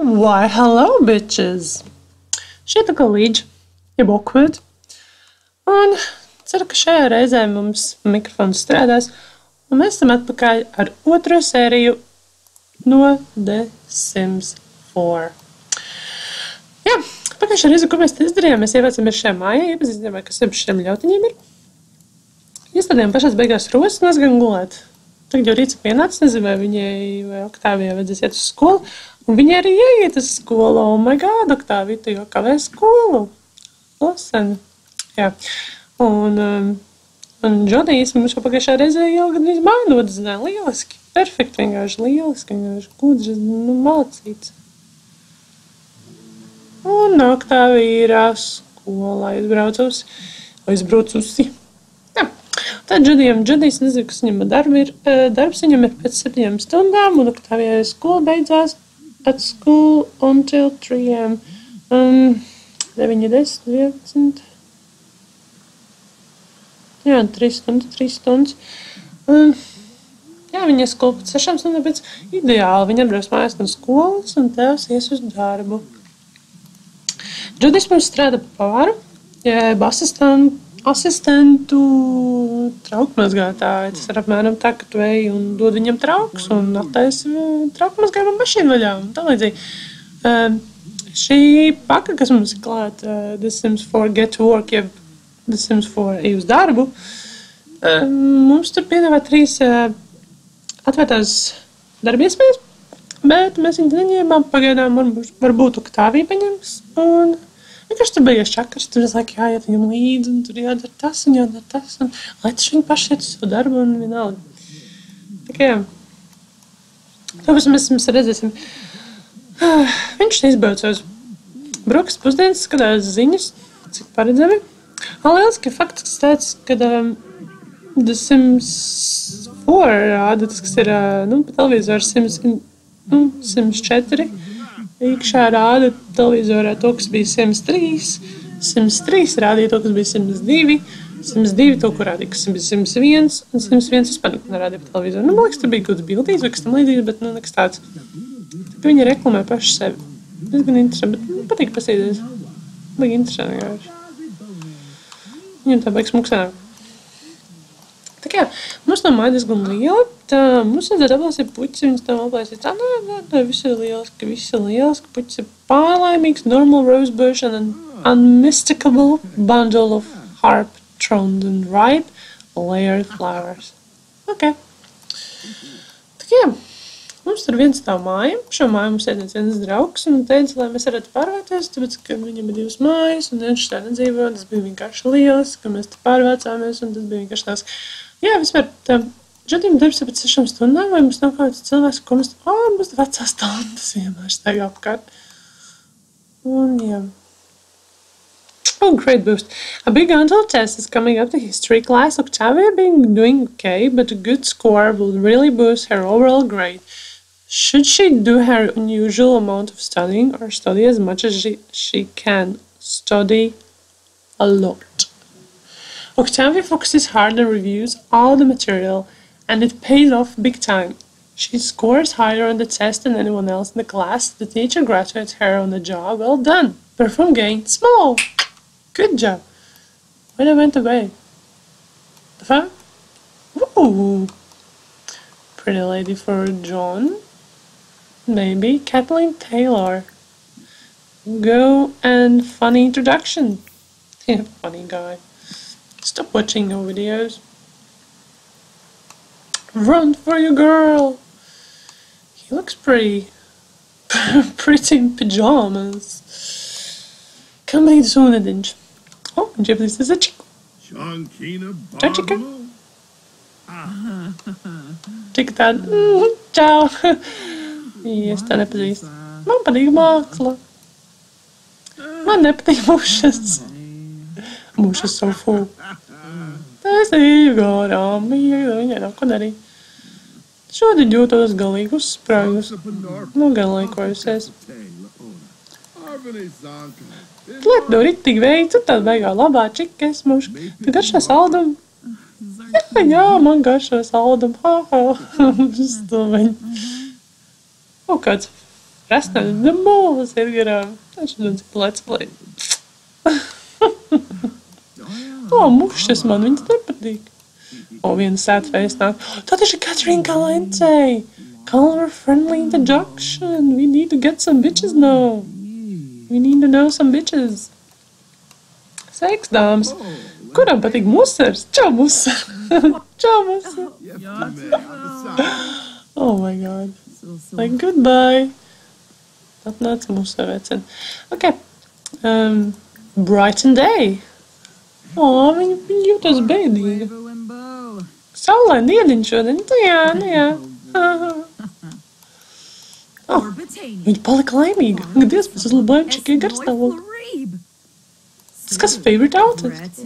Why, hello, bitches! Šeit atkal līdzi, jeb awkward. Un ceru, ka šajā reizē mums mikrofons strādās. Un mēs esam atpakaļ ar otro sēriju no The Sims 4. Jā, pagājušajā reizē, ko mēs te izdarījām, mēs ievācāmies šajā mājā, iepazīstinājām, kas ap šiem ļautiņiem ir. Iestādījām pašās beigās rosas un aizgājām gulēt. Tagad jau rīts pienācis, nezinu, vai viņai vai Oktāvijai vajadzēs iet uz skolu. Un viņa arī ieiet uz skolu. Oh, my God, Oktāvija, tu jau kavē skolu. Lūsen. Jā. Un, um, un Džodijs mums jau pagājušā reizē jau gan izmāju nodezināja. Lieliski. Perfekti, vienkārši lieliski. Vienkārši gudrs, nu, malacīts. Un Oktāvija ir skolā aizbraucusi. Aizbraucusi. Tad Džudijam, Džudijs nezinu, kas viņam darba ir. Darbs viņam ir pēc septiņām stundām, un Oktavijai skola beidzās at school until 3 am. Um, 9, 10, 11. Jā, 3 stundas, 3 stundas. Um, jā, viņa skola pēc 6 stundām, bet ideāli viņa atbrauks mājās no skolas, un tevs ies uz darbu. Džudijs mums strādā pa pavaru, jeb asistentu trauku mazgātāji. Tas ir apmēram tā, ka tu ej un dod viņam traukus un attaisi trauku mazgājumu mašīnu vaļā un tā līdzīgi. Uh, šī paka, kas mums ir klāta, uh, The Sims 4 Get to Work, jeb The Sims 4 ej uz darbu, uh, mums tur piedāvā trīs uh, atvērtās darba iespējas, bet mēs viņu neņēmām pagaidām, varbūt, varbūt Oktāvija paņems un Vienkārši tur bija čakars, tur laiku jāiet viņam līdzi, un tur jādara tas, un jādara tas, un lai tas viņi paši iet uz savu darbu, un vienalga. Tā kā. Tāpēc mēs, mēs redzēsim. Ah, viņš izbrauca uz brokas pusdienas, skatās ziņas, cik paredzami. Ka faktiski tāds, kad um, The Sims 4 rāda, tas, kas ir, nu, pa televizoru Sims, nu, Sims 4 iekšā rāda televizorā to, kas bija 103. 103 rādīja to, kas bija 102. 102 to, kur rādīja, kas bija 101. Un 101 vispār nerādīja pa televizoru. Nu, man liekas, tur bija kaut kas bildīgs vai kas tam līdzīgs, bet nu, nekas tāds. Tā viņi reklamē paši sevi. Tas gan interesanti, bet man patīk pasīdēs. Bija interesanti vienkārši. Viņam tā beigas muksēnāk. Kā mums tā māja diezgan liela, tā mums vajadzētu atbalstīt puķis, viņas tam atbalstīt. Tā, nē, nē, nē, viss ir lieliski, viss ir lieliski, puķis ir pārlaimīgs, normal rose bush and an unmistakable bundle of harp, troned and ripe, layered flowers. Ok. Tā kā mums tur viens tā māja, šo māju mums iedēc viens draugs un teica, lai mēs varētu pārvērties, tāpēc, ka viņam ir divas mājas un viņš tā nedzīvo, tas bija vienkārši lieliski, ka mēs te pārvācāmies un tas bija vienkārši tās Jā, vispār tā žadim darbs pēc sešām stundām, vai mums nav kāds cilvēks, ko mēs, oh, mums vecās tantas vienmēr staigā apkārt. Un, jā. Oh, great boost. A big until test is coming up the history class. Octavia being doing okay, but a good score will really boost her overall grade. Should she do her unusual amount of studying or study as much as she, she can? Study a lot. Octavia focuses hard and reviews all the material, and it pays off big time. She scores higher on the test than anyone else in the class. The teacher congratulates her on the job well done. Perform gain small. Good job. When I went away. The phone? Ooh. Pretty lady for John. Maybe Kathleen Taylor. Go and funny introduction. Funny guy. Stop watching your videos. Run for your girl! He looks pretty... pretty in pajamas. Kan bli sonen din. Oh, Ghiblis is a chick. Shankina A chica. Barlow. Chica tāda. Mm, čau! Es tā nepazīstu. Man patīk māksla. Man nepatīk mušas. Mušas full. Tas ir garām. Viņai nav ko darīt. Šodien jūtos galīgi uzsprāgus. Nu, gan laikojusies. Liek to ritīgi veicu, tad beigā labā čika esmuši. Tu garšo saldumu? Jā, man garšo saldumu. Ha, ha. Stumeņi. Kaut kāds the moles ir garām. Tas ir tāds let's play. O, mušas man, viņas nepatīk. O, viena sētvējas nāk. Tad ir Katrīna Kalencei. Color friendly introduction. We need to get some bitches now. We need to know some bitches. Sveiks, dāmas. Kuram patīk musers? Čau, muser. Čau, muser. Oh my god. Like, goodbye. Atnāca mūsu vecena. Ok. Um, Brighton Day. O, viņa, viņa jūtas bēdīga. Saulē dieniņš šodien. Nu jā, nu jā. Oh, viņa palika laimīga. Gadies, mēs uzlabojam čikai garstāvokli. Tas kas favorite outfit?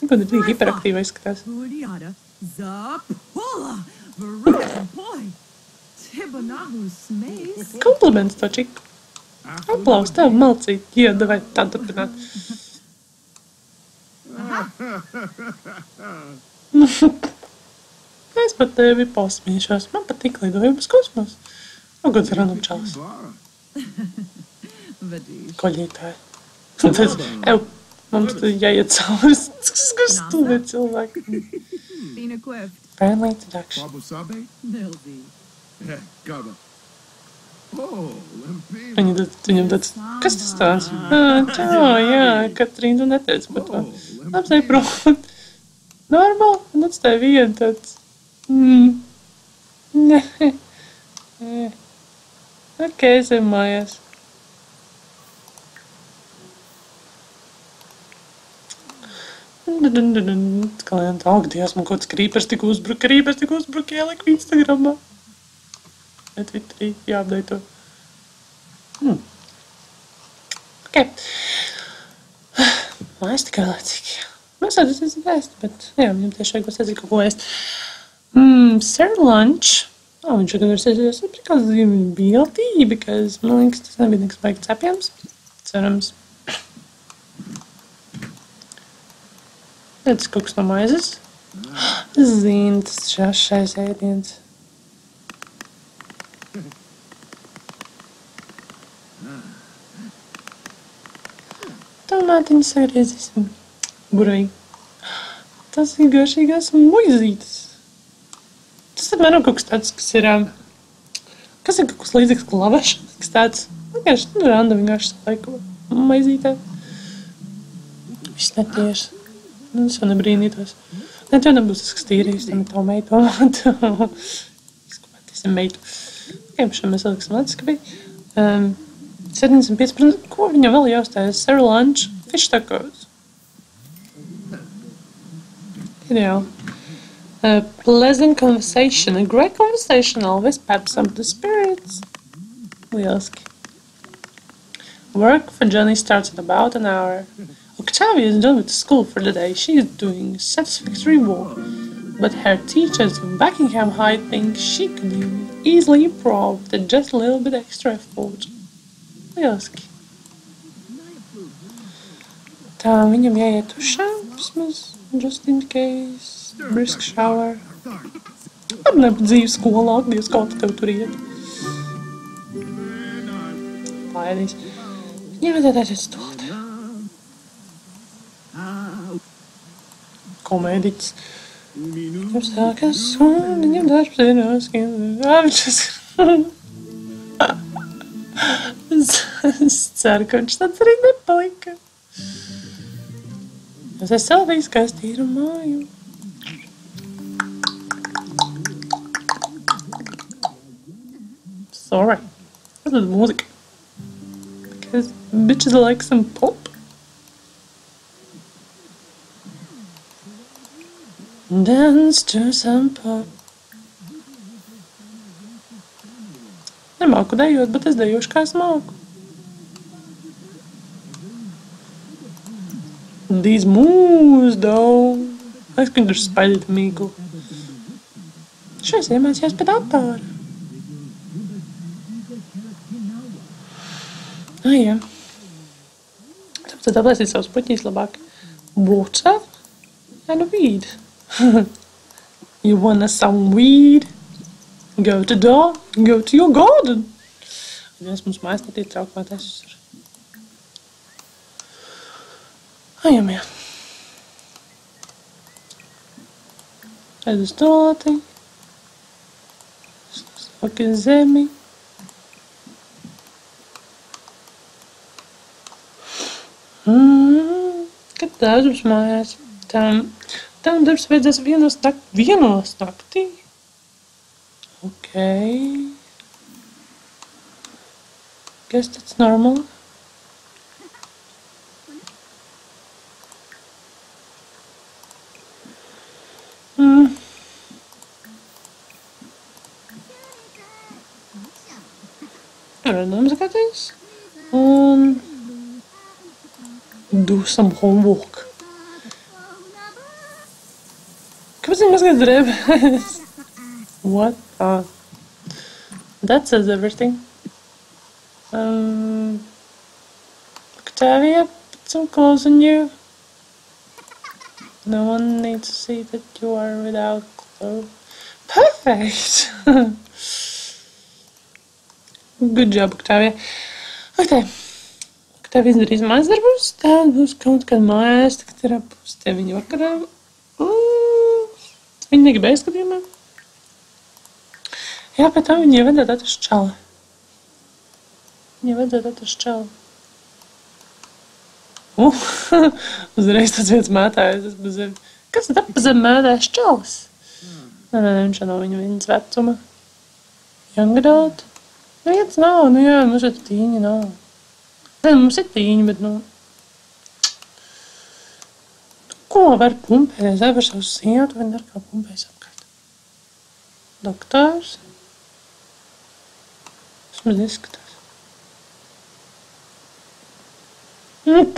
Viņa ir tik hiperaktīva izskatās. Kompliments to čiku. Aplaus tev, malcīt. Jā, davai tā turpināt. es par tevi posmīšos. Man patīk lidojums kosmos. Nu, gods ir čalis. Koļītāji. Tas, ev, mums tur jāiet cauri. Stulbi cilvēki. Friendly introduction. Babu Sabe? Yeah, Gaba. Oh. Viņa tad, viņam tāds, kas tas tāds? Ā, Čau, jā, Katrīna, tu neteici par to. Apsaprot. Normāli, un atstāja vienu tāds. Mm. Nē. Ok, es eju mājās. Klienta, ak, Dievs, man kaut kāds krīpers tik uzbruka, krīpers tik uzbruka, ielika Instagramā. Bet Twitterī jāapdaito. Hmm. Ok. Mājas tikai laicīgi. Mēs arī esam ēst, bet jā, viņam tieši vajag sēdzīt kaut ko ēst. Mm, Sir Lunch. Oh, viņš tagad ir sēdzies because guilty, because, man liekas, tas nebija nekas baigi cepjams. Cerams. Redz, kaut kas no maizes. Zini, tas šās šais ēdiens. Tomātiņas sagriezīsim. Burvīgi. Tas ir garšīgās muizītes. Tas apmēram kaut kas tāds, kas ir, kas ir kaut kas līdzīgs klavešam, kas tāds, vienkārši, nu, randa vienkārši laiku maizītē. Viss netieši. Nu, es jau nebrīnītos. Ne, tev nebūs tas, kas tīrīs, tam ir tavu meitu. Izkopētīsim meitu. Ok, šeit mēs saliksim leckapī. Um, 75%, ko viņam vēl jāuzstājas? Sir Lunch, fish tacos. know. A pleasant conversation, a great conversation always peps up the spirits. We ask. Work for Johnny starts in about an hour. Octavia is done with school for the day. She is doing satisfactory work, but her teachers in Buckingham High think she could easily improve with just a little bit extra effort. Lieliski. Tā viņam jāiet dušā, vismaz, just in case, brisk shower. Ar ne dzīvi skolā, Dievs, tu tev tur iet. Laidīs. Viņam vajadzētu aiziet stulti. Komēdiķis. Tur sākas un viņam darbs ir jāskina. Es, es ceru, ka viņš tāds arī nepalika. Es esmu salvījis, ka es tīru māju. Sorry. What is music? Because bitches like some pop. Dance to some pop. Nemāku dejot, bet es dejošu, kā es māku. These moves, though. Es gribu tur spaļīt mīklu. Šais iemācījās pēc datora. Ah, jā. Tāpēc aplēsīt savus puķīs labāk. Water and weed. you wanna some weed? Go to door, go to your garden. Viens mums mājas patīk traukmētais uzsver. Ajam, jā. Aiz uz tolati. Saki zemi. Mm, kad darbs mājās. Tam, tam darbs vajadzēs vienos, nak vienos naktī. Ok. Guess that's normal. Skaties. Un do some homework. What? Ah. That says everything. Um, Octavia, put some clothes on you. No one needs to see that you are without clothes. Perfect! Good job, Octavia. Ok, Octavia izdarīs mājas darbus, tad būs kaut kad mājās, tagad ir ap pusdeviņu vakarā. Mm, Viņa negribēja skatījumā. Jā, bet tam viņai vajadzētu atrast čali. Viņai vajadzētu atrast čali. Uh, uzreiz tas viens mētājs. es pa zemi. Kas tad pa zem mētājs čalis? Nē, nē, viņš nav viņa viņas vecuma. Young adult? Vietas nav, nu jā, mums šeit tīņi nav. Nē, nu, mums ir tīņi, bet, nu... Ko var pumpēt? Zai par savu sietu, vai dar kā pumpēs apkārt? Doktors? Vismaz izskatās. Mm.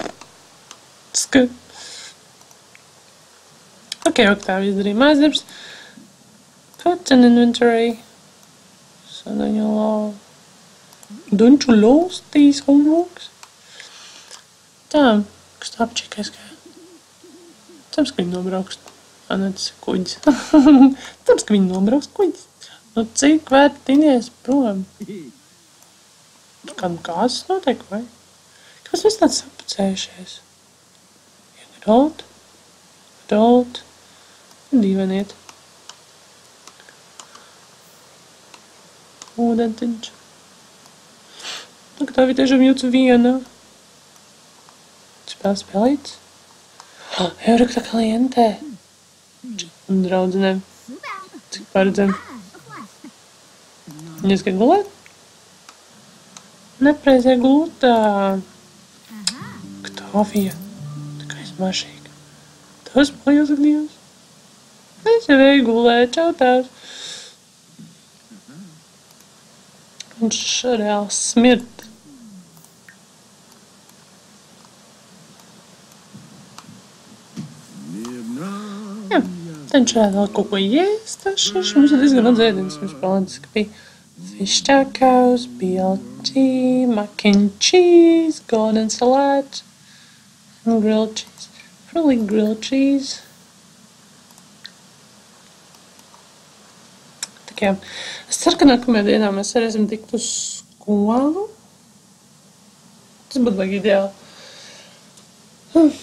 Skat. Ok, Oktāvi izdarīja mājasdarbs. Put an inventory. Sadaņa law. Don't you lost these homeworks? Tā, kas tā apčekēs, ka... Cerams, ka viņi nobrauks. Tas ir kuģis. Cerams, ka viņi nobrauks kuģis. Nu, cik vērtinies prom? Tur kādam kāzas notiek, vai? Kas viss tāds sapucējušies? Young adult, adult, dīvainiet. Ūdentiņš. Nu, ka tā tiešām jūtas viena. Spēl spēlīts. Eureka klientē. Un draudzenēm. Cik paredzam. Viņas kā gulēt? Nepreizē gultā. Ktofija. Tā kā es mašīga. Tas mājās gnievs. Es jau eju gulēt. Čau tās. Viņš reāli smirt. Jā, tad viņš varētu vēl kaut ko iest. Tas šis mums ir diezgan daudz ēdienas. Mums palicis, ka bija fish tacos, BLT, mac and cheese, golden salad, and grilled cheese. Probably grilled cheese. Tā kā es ceru, ka nākamajā dienā mēs varēsim tikt uz skolu. Tas būtu baigi ideāli. Hmm.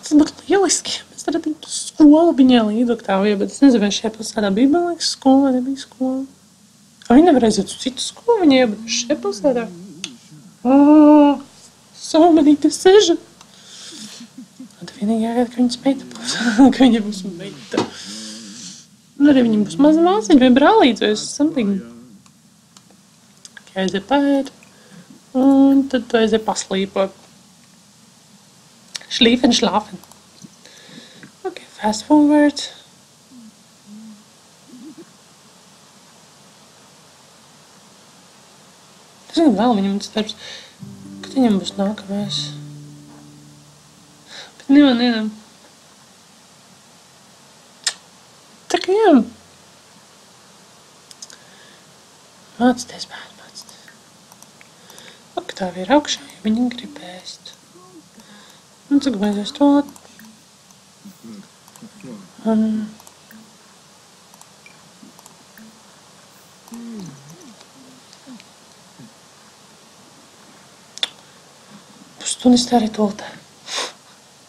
Tas būtu lieliski. Tikt uz skolu viņai līdz oktāvijai, bet es nezinu, vai šajā pilsētā bija, man liekas, skola nebija skola. Viņa nevar aiziet uz citu skolu, viņa iebrauc šajā pilsētā? Oh, so many decisions. Un tad vienīgi jāgaida, ka viņas meita būs, ka viņa būs meita. Un arī viņam būs maza māsiņa vai brālīts vai something. Kā aiziet pēt. Un tad tu aiziet paslīpot. Schliefen, schlafen. Okay, fast forward. Es zinu, vēl viņam tas darbs. Kad viņam būs nākamais? Bet nevar, nevar. Tā kā jā. Mācieties, bērni, mācieties. Ak, tā ir augšā, ja viņi grib ēst. Un cik vajadzēs to? Un... Stundu iztērēt toltē.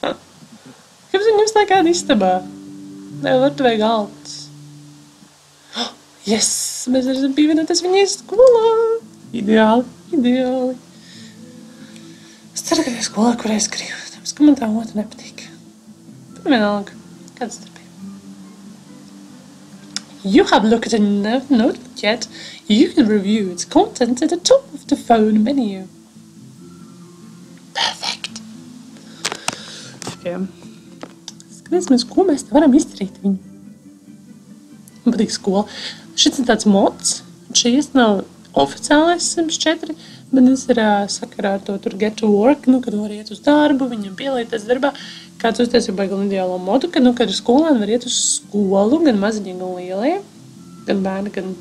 Kāpēc viņam tā kāda istabā? Nē, Latvijā galds. Yes, mēs varam pievienoties viņai skolā. Ideāli, ideāli. Es ceru, ka ir skolā, kur es gribu. Tāpēc, ka man tā otra nepatīk. Vienalga, kāds bija. You have looked at no- notebook yet. You can review its content at the top of the phone menu. Perfect. Okay. Skatīsimies, ko mēs te varam izdarīt viņu. Man patīk skola. Šis ir tāds mods. Šis nav oficiālais 104, bet tas ir sakarā ar to tur get to work, nu, kad var iet uz darbu, viņam pielieties darbā. Kāds uztaisīja baigam ideālo modu, ka, nu, kad skolēni var iet uz skolu, gan maziņi, gan lielie, gan bērni, gan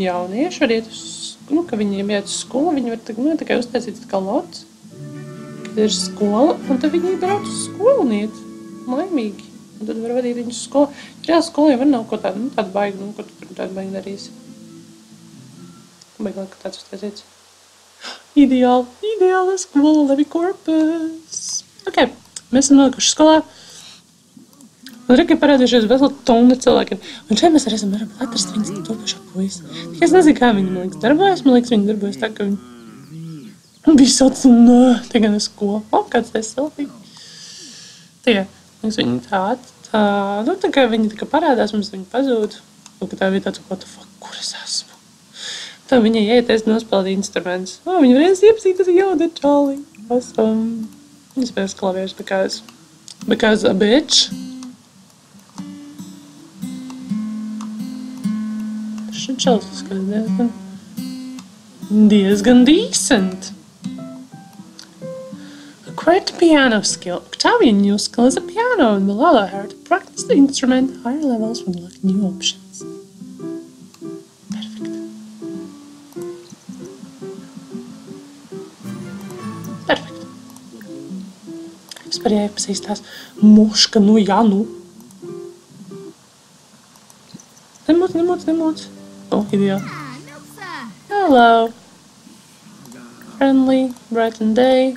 jaunieši var iet uz, nu, ka viņiem iet uz skolu, viņi var nu, tikai uztaisīt kā lots, kad ir skola, un tad viņi brauc uz skolu un iet laimīgi. Un tad var vadīt viņus uz skolu. Jā, skolā jau nav ko tādu, nu, tādu baigi, nu, ko tu tur tādu baigi darīsi. Baigāk, ka tāds uztaisīts. Ideāli, ideāla skola, levi korpus. Ok, mēs esam nolikuši skolā. Un Rika parādījušies vesela tona cilvēkiem. Un šeit mēs arī esam varam atrast viņas to pašu puisi. Tikai es nezinu, kā viņi, man liekas, darbojas. Man liekas, viņi darbojas tā, ka viņi bija sauc uh, tikai ne skola. O, kāds tas selfie. Tie, mēs viņu tā, tā, nu, tā kā viņi tā kā parādās, mums viņi pazūd. Un ka tā bija tāds, what the fuck, kur es esmu? Tā viņa ieties nospēlēt instrumentus. O, viņa iepazīstas ar jaunu čāli. Awesome. Viņa spēlēs klavierus, because, because a bitch. Šis čels izskatās diezgan, diezgan decent. Acquired the piano skill. Octavian new skill is a piano and allow her to practice the instrument higher levels when unlock new options. Vispār jāiepazīstās. Muška, nu jā, nu. Nemoc, nemoc, nemoc. Oh, ideāli. Ah, Noxa! Hello. Friendly, bright and day.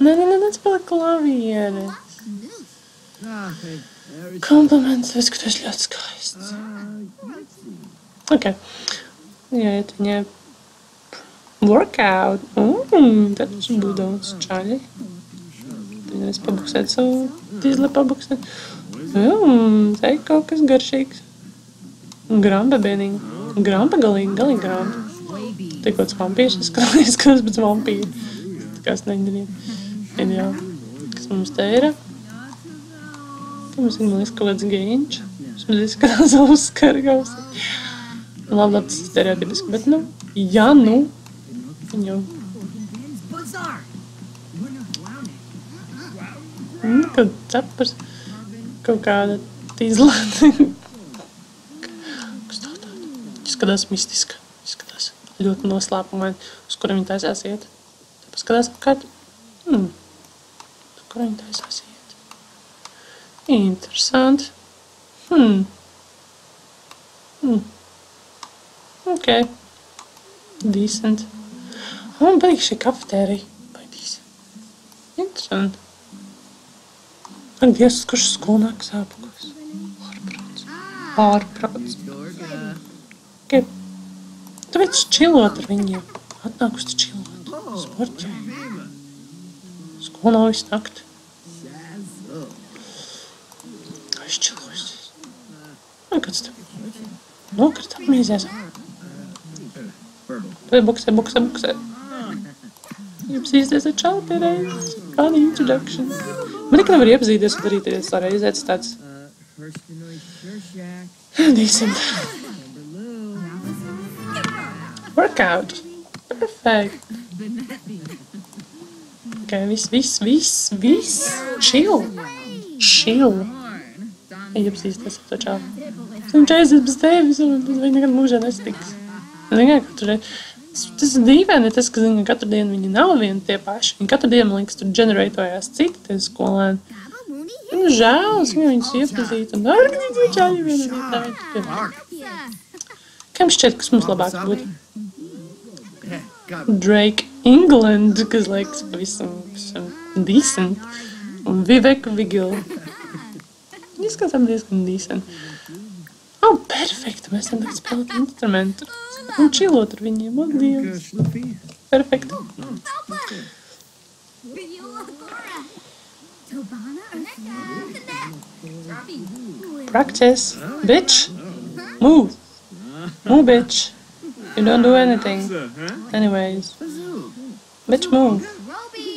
Nē, nē, nē, nespēlē klavieres. Noose! Ah, hey, there is. Kompliments, viss, ka tu esi ļoti skaists. Uh, let's see. Ok. Jā, iet viņai workout. Mm, tad viņš būs Tad mēs pabuksēt savu dīzli pabuksēt. Te ir kaut kas garšīgs. Gramba bēnīgi. Gramba galīgi, galīgi gramba. Wavy! Tik kāds vampīrs, es skatos, kas pēc vampīra. Tā kā es nedarīju. Ideāli. Kas mums te ir? Te mums ir, man liekas, kaut kāds gēņš. Mums izskatās uzskargaus. Labi, labi, tas ir stereotipiski, bet, nu, ja, nu, viņu, nu, kaut cepars, kaut kāda tīzlāta. Kas tā tāda? Izskatās mistiska. Izskatās ļoti noslēpumaini, uz kura viņi taisās iet. Tāpēc skatās apkārt. Hmm. Uz kura viņi taisās iet. Interesanti. Hmm. Hmm. Ok. Decent. Man patīk šī kafetērija. Vai decent. Interesanti. Ak, Dievs, kurš skolā nāk sāpukos? Ārprāts. Ārprāts. Okay. Tāpēc čilot ar viņiem. Atnāk uz čilot. Sportē. Skolā visu nakti. Es čilojos. Vai kāds tev? Nokrit apmīzies. Vai buksē, buksē, buksē. Jums īsties ar čalu pierēdz. Kāda introduction. Man nekad nevar iepazīties un darīt arī tā reizē. Tas tāds decent. Workout. Perfect. Ok, viss, viss, viss, viss. Chill. Chill. Iepazīsties ar to. Viņš aizies bez tevis un viņa nekad mūžā nesatiks. Zini, kā katru reizi. Tas ir dīvaini, tas, ka zini, katru dienu viņi nav vieni tie paši. Viņi katru dienu, man liekas, tur ģenerētojās citi tie skolēni. Nu, žēl, es viņu viņus iepazītu. Un ar kādiem viņi čāļi vienā vietā. Piemēram. Kam šķiet, kas mums labāk būtu? Drake England, kas liekas pavisam, pavisam decent. Un Vivek Vigil. Izskatām diezgan decent. Oh, perfekti. Mēs varam tagad spēlēt instrumentu. Включил отрвение, молодец. Перфект. Practice, bitch. Move. Move, bitch. You don't do anything. Anyways. Bitch, move.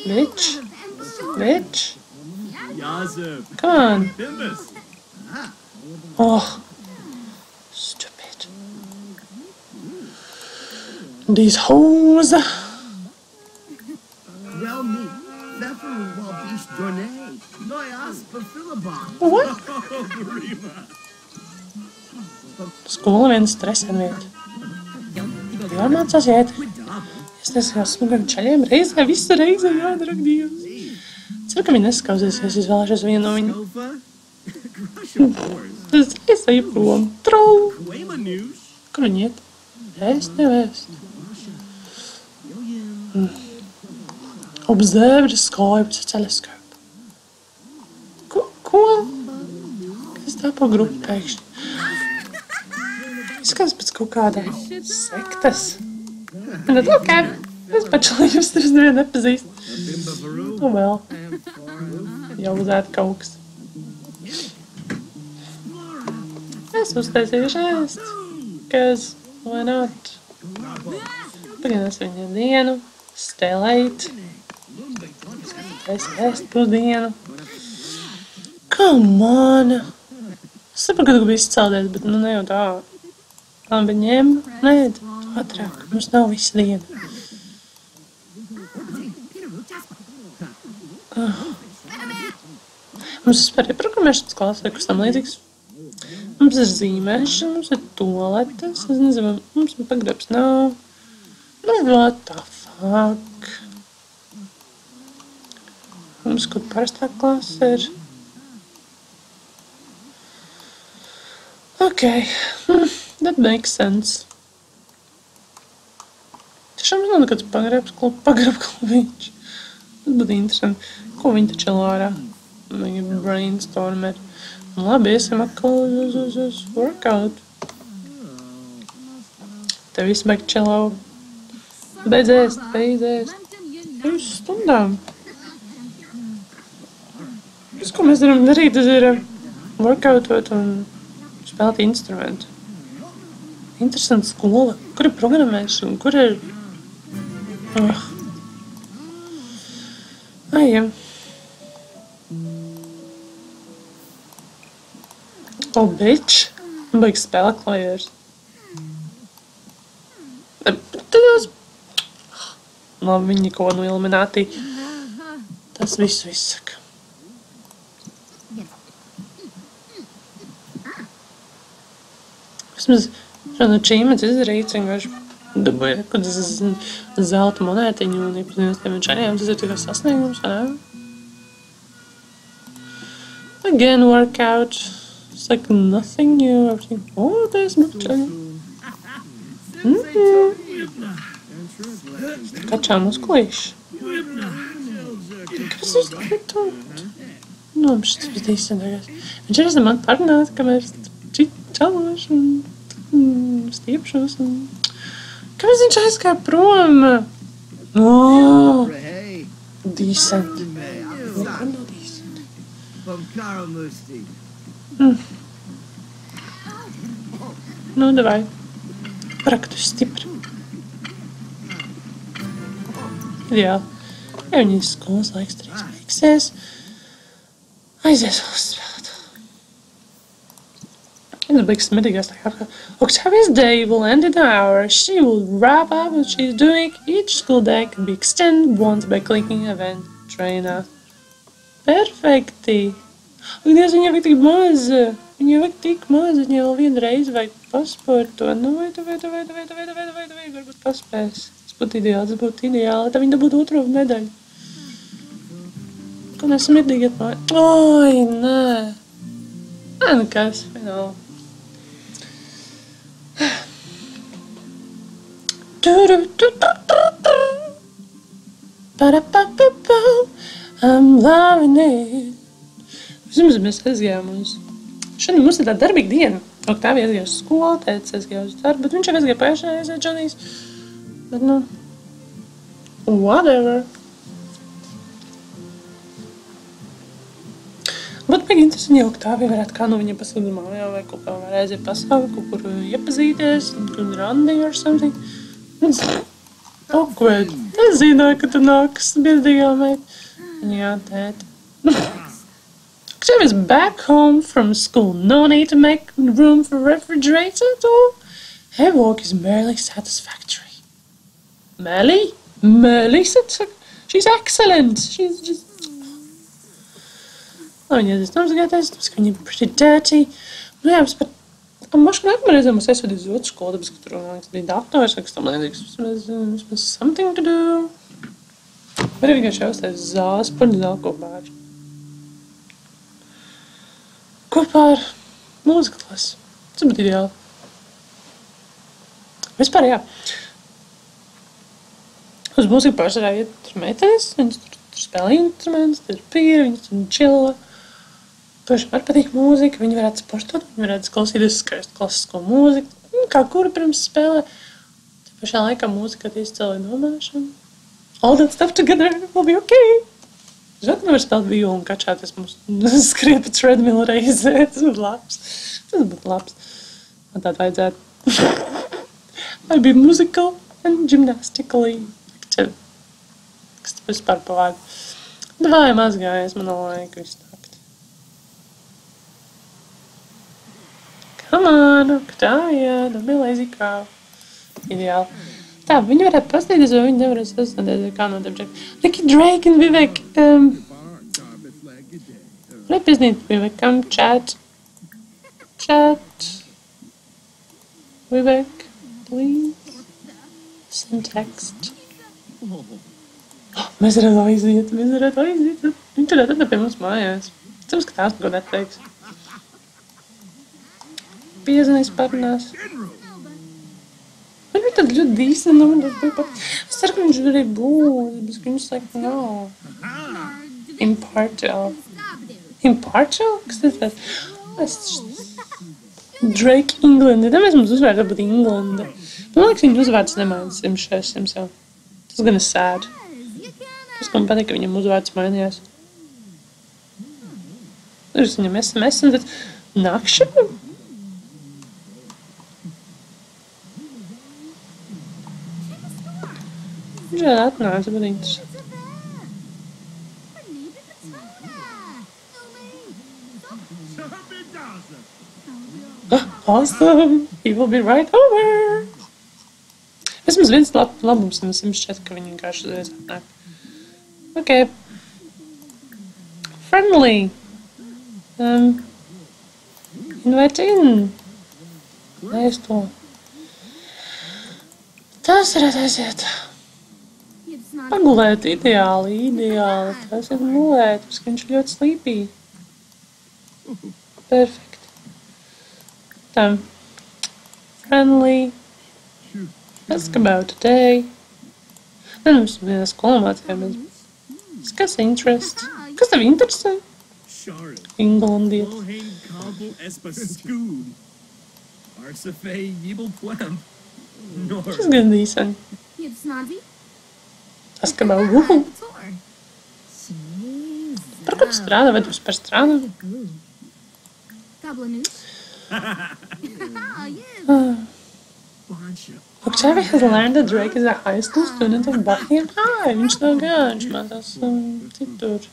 Bitch. Bitch. Come on. Oh. These hoes. What? Skolu viens stresen viet. Jāmācās iet. Es esmu gan čaļiem reizē, visu reizē jādara, Dievs. Ceru, ka viņi neskausies, izvēlēšos vienu no viņu. Es eju prom. Trau! Kur viņi iet? Vēst, nevēst. Observe a telescope. Ko? Ko? Kas tā pa grupu pēkšņi? Izskatās pēc kaut kāda sektas. Nu, tā kā es pačalījos, tur es nevienu Varu. Nu, vēl. Jau uzēt kaut kas. Es uztaisīju šēst. Cause, why not? Pagaidās viņa dienu. Stay late. Es ēst pusdienu. Come on! Es saprotu, ka tu biji izcēlties, bet nu ne jau tā. Labi, ņem. Nē, ātrāk. Mums nav visa diena. Mums vispār ir programmēšanas klase vai kas tam līdzīgs. Mums ir zīmēšana, mums ir toaletes, es nezinu, mums ir pagrabs nav. Nu, what the fuck? Mums kaut parastā klase ir. Ok, hmm, that makes sense. Tiešām nav nekāds pagrabs, klub, pagrab klubiņš. Tas būtu interesanti. Ko viņi taču lārā? Viņi brainstormer. Nu, labi, iesim atkal uz, uz, uz workout. Tev viss baigi čelau. Beidz ēst, beidz ēst. Pirms stundām. Tas, ko mēs varam darīt, tas ir um, workoutot un spēlēt instrumentu. Interesanta skola. Kur ir programmēšana? Kur ir... Oh. Ejam. Oh, bitch. Man baigs spēlēt klājers. Tad jūs... Labi, viņi ko no Illuminati. Tas viss viss saka. Vismaz šādu čīmets izdarīts vienkārši dabūja, kad es zelta monētiņu un iepazinos tiem čaļiem. Tas ir tikai sasniegums, ne? Again, workout. It's like nothing new. Everything. Oh, there's more čaļi. Mm-hmm. Kačā muskulīši. Kas jūs gribat? Nu, šis bija īstenīgais. Viņš arī man parunāja, ka mēs čaloši un, un stiepšos. Un... Kāpēc viņš aizgāja prom? Oh, decent. Nav decent. Karamusti. Nu, davai. Praktu stipri. Ideāli. Ja viņas skolas laiks drīz beigsies, aizies vēl spēlēt. In the big smidīgās tā kā Octavia's day will end in an hour. She will wrap up what she's doing. Each school day can be extended once by clicking event trainer. Perfekti! Ak, Dievs, viņa vajag tik maz! Viņa vajag tik maz, viņa vēl vienu reizi vajag pasportot. Nu, vai tu, vai tu, vai tu, vai tu, vai tu, vai tu, vai tu, vai tu, varbūt paspēs. Būtu ideāli, tas būtu ideāli. Tad viņa dabūtu otro medaļu. Ko mēs smirdīgi iet māj? Oi, nē! Nē, fināli. Tu, tu. Ba-da-ba-ba-ba, I'm loving it. Vismaz mēs aizgājām uz... Šodien mums ir tā darbīga diena. Oktāvi aizgāja uz skolu, teica aizgāja uz darbu, bet viņš jau aizgāja pagājušajā reizē, Džonijs. Bet, nu, whatever. Bet bija interesanti, ja Oktāvija varētu kā no viņa pasūtīt mājā vai kaut kā aiziet pasauli, kaut kur iepazīties, kur randi or something. Un awkward. Es zināju, ka tu nāks biedrīgā meita. Jā, tēt. She was back home from school. No need to make room for refrigerator at all. Her work is merely satisfactory. Merely? said- She's excellent. She's just... Oh, viņa tas nomazgātais, tāpēc, ka viņa ir pretty dirty. Nu jā, es pat... Mašku nākamā reizē mums aizved uz otru skolu, tāpēc, ka tur man liekas, bija dators, kas tam līdzīgs. Vismaz, vismaz something to do. Var vienkārši uztaisīt zāles par zelko bērnu. Kopā ar mūzikas klasi. Tas būtu ideāli. Vispār, jā. Uz mūziku pārsvarā iet tur meitenes, viņas tur, tur spēlē instrumentus, tur pīri, viņas tur čilo. Paši var patīk mūzika, viņi varētu sportot, viņi varētu klausīties skaistu klasisko mūziku, kā kura pirms spēlē. Tā pašā laikā mūzika cilvēku domāšanu. All that stuff together will be okay. Žēl, nevar spēlēt violu un kačāties mums skriet pa treadmill reizē. Tas būtu labs. Tas būtu labs. Man tādu vajadzētu. I'd be musical and gymnastically active. Kas tas vispār pa vārdu? Davai mazgājies, man laika visu nakt. Come on, Octavia, don't be lazy cow. Ideāli. Tā, viņi varētu pastīties, vai viņi nevarēs sasniegt kā no tiem čekiem. Liki Drake un Vivek. Um, piezīmētu Vivekam chat. Chat. Vivek, please. Send text. Oh, mēs varam aiziet, mēs varam aiziet. Viņš tur atrada pie mums mājās. Cerams, ka tās neko neteiks. Piezvanīs, parunās. Viņš bija tāds ļoti dīsni, no manas bija pat. Es ceru, ka viņš arī būs, bet viņš saka, no. Impartial. Impartial? Kas tas tāds? Es... Drake England. Tāpēc mums uzvērta būtu Englanda. Man liekas, viņa uzvērts nemainās 106, 107. This is gonna sad. Tas man patīk, ka viņam uzvārds mainījās. Es viņam SMS un tad nakšana. Žēl atnāca, bet interesanti. awesome! He will be right over! Vismaz viens lab, labums no simt šķiet, ka viņi vienkārši uzreiz atnāk. Ok. Friendly. Um, invite in. Lai es to. Tas varētu aiziet. Pagulēt ideāli, ideāli. Tas ir gulēt, ka viņš ir ļoti slīpī. Perfekt. Tā. Friendly. Ask about today. Nu, mums vienā skolā mācījāmies. Kas interest? Kas tev interesē? Charlotte. Inglandietis. Volheim Kampo Espascoon. Arsafe Yibel Plem. Nor. Tas gan dīsani. Ask about Google. Par ko tu strādā? Vai tu vispār strādā? Boncha. Octavia has learned that Drake is a high school student of Buckingham High. Viņš nav gan, viņš mācās um, citur.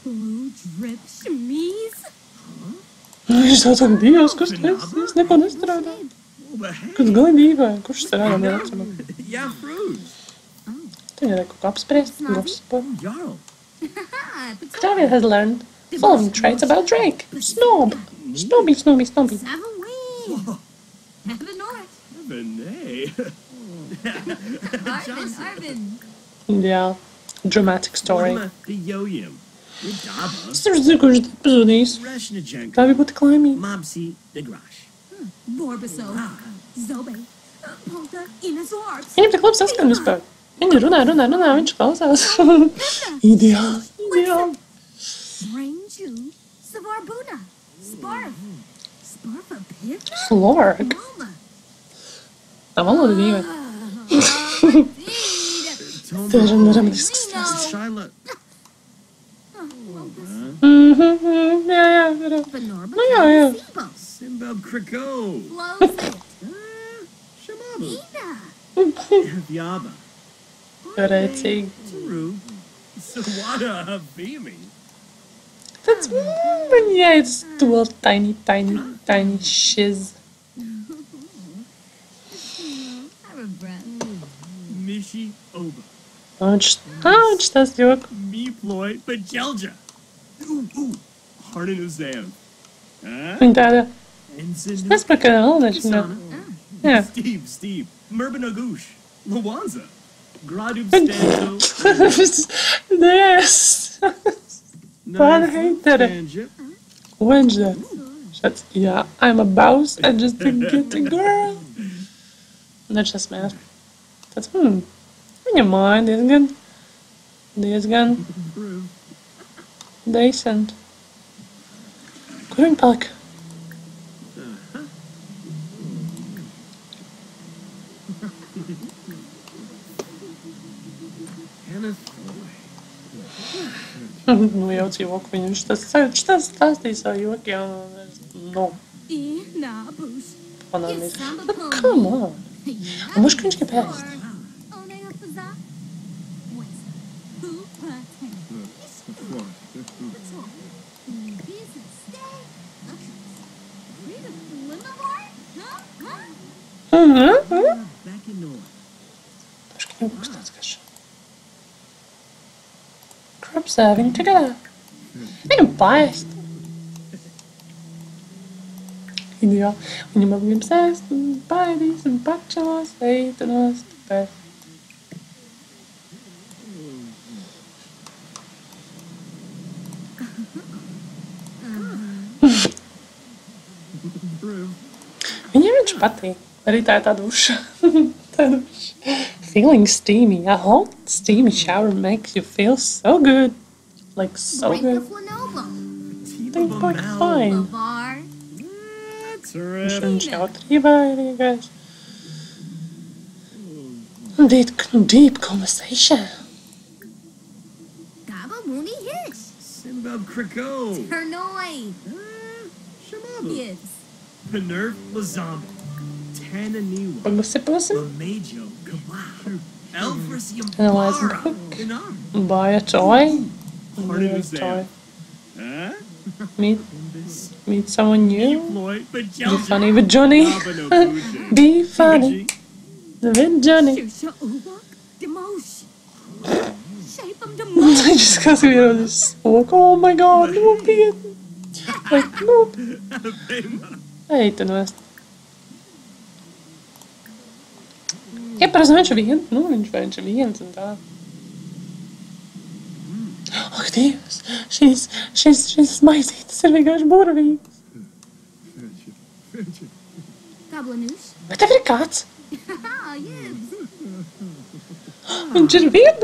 Viņš tā saka, Dievs, kurš tas? Es neko nestrādāju. Oh, but hey. Kas galīgi dīvaini, kurš strādā vecumā? Yeah, fruit. Tu nevari kaut ko apspriest, gospel. Jarl. Octavia has learned following traits about Drake. Snob. Snobby, snobby, snobby. Renee. Jā, Renee. Ivan. Arvin. Yeah, dramatic story. Seriously, kurz do this. Prawie podklejmi. Mopsy de Grash. Hmm, Borbaso. Zobe. Polta. Inazorps. Any of the clubs has come back. Any runa, runa, runa, which calls us. Ideal. Ideal. Brain Jew. Savarbuna. Sparv. Sparva Pivna. Tamam olur değil mi? Tanrımlara mı risk istersin? Ya ya yeah, yeah, yeah, yeah, yeah. Yeah, yeah. Yeah, yeah. Yeah, yeah. Yeah, yeah, it's yeah. little tiny, tiny, tiny shiz. Mishi Oba. Un viņš, ā, viņš tas joku. Me Ploy Bajelja. Ooh, ooh. Harden Uzam. Huh? Viņa tāda, Ensign. es par kādu valodiešu. Sana. Jā. Steve, Steve. Merban Agush. Lawanza. Gradub Stanzo. Yes. Tāda heitere. Ko viņš dara? Šāds, jā, I'm a boss and just a getty girl. Un viņš sasmējās. Tāds, hmm, viņa māja diezgan, diezgan decent. Kur viņa palika? Hannah. nu, jau joku viņš tas, viņš tas stāstīja savu jokiem. un es, Nu, Ina Bush. panāmies. Samba Nu, Pony. come on. Un viņš viņš kāpēc? Huh? Mhm, mhm. Back in Noah. Viņš viņam kustāts kašs. Krapsē viņu tagad. Viņam paēst. Ideāli. Viņam abiem sēst un paēdīs un pačalos, eitanos. Bet Viņam viņš patīk. Arī tā ir tā duša. tā duša. Feeling steamy. A hot steamy shower makes you feel so good. Like so Break good. Flanobo. Think like fine. Viņš viņš jautrībā ir iegājis. Deep, um deep conversation. Gaba Mooney Hish. Simbab Kriko. Ternoi. Eh, Shamabu. Gibbs. Penerf Lazam. Kananiwa, Lamejo, Kabah, Elfris Yambara, Buy a toy? Part of his toy. Meet, meet someone new? Be funny with Johnny. Be funny with Johnny. I just got to be on this look. Oh my god, no, Pete! Like, nope. I hate the West. Nost. Ieprasa, viņš ir viens, nu, viņš vai viņš ir viens un tā. Ak, Dievs, šīs, šīs, šīs maizītes ir vienkārši burvīgas. Gablanush. Vai tev ir kāds? Viņš ir viens.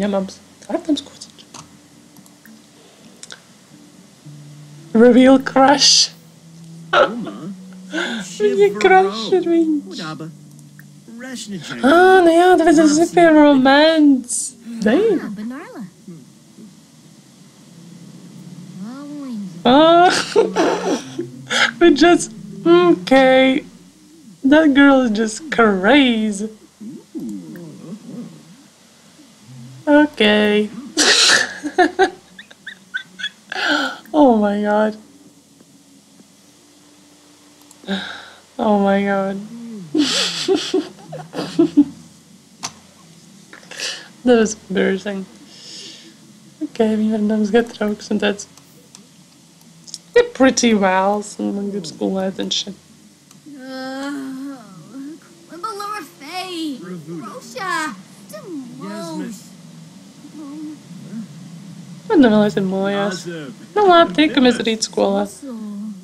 Ņemams, kārtams kociņš. Reveal crush. Oma. Viņa crush ir viņš. Udaba. Reshnajang. Ah, nu jā, tāpēc tas ir pie romance. Dang. Ah, Benarla. Halloween. Ah, we just okay. That girl is just crazy. Okay. oh my god. Oh my god. that was embarrassing. Okay, we had those good jokes and that's they're pretty well, some of good school lads and shit. Oh, Quimbalora Faye. Rosha. Demosh. Bet nevēlēsim mājās. Nu labi, tiekamies rīt skolā.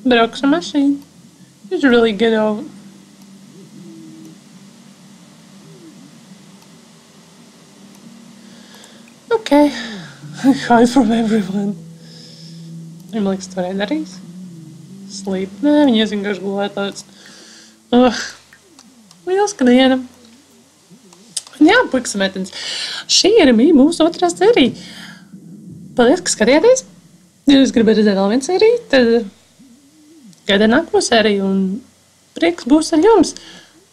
Brauksim mašīnu. He's really good out. Okay. Hide from everyone. I'm like studying that is. Sleep. Nē, viņi iezina, ka es gulēju tāds. Ugh. Liels diena. Jā, puikas metens. Šī ir mī mūsu otrā sērija. Paldies, ka skatījāties. Ja jūs gribat redzēt vēl vienu sēriju, tad gaidiet nākamo sēriju un prieks būs ar jums.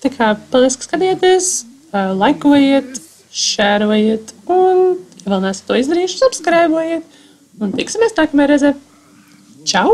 Tā kā paldies, ka skatījāties, laikojiet, šērojiet un, ja vēl neesat to izdarījuši, subscribējiet. Un tiksimies nākamajā reizē. Čau!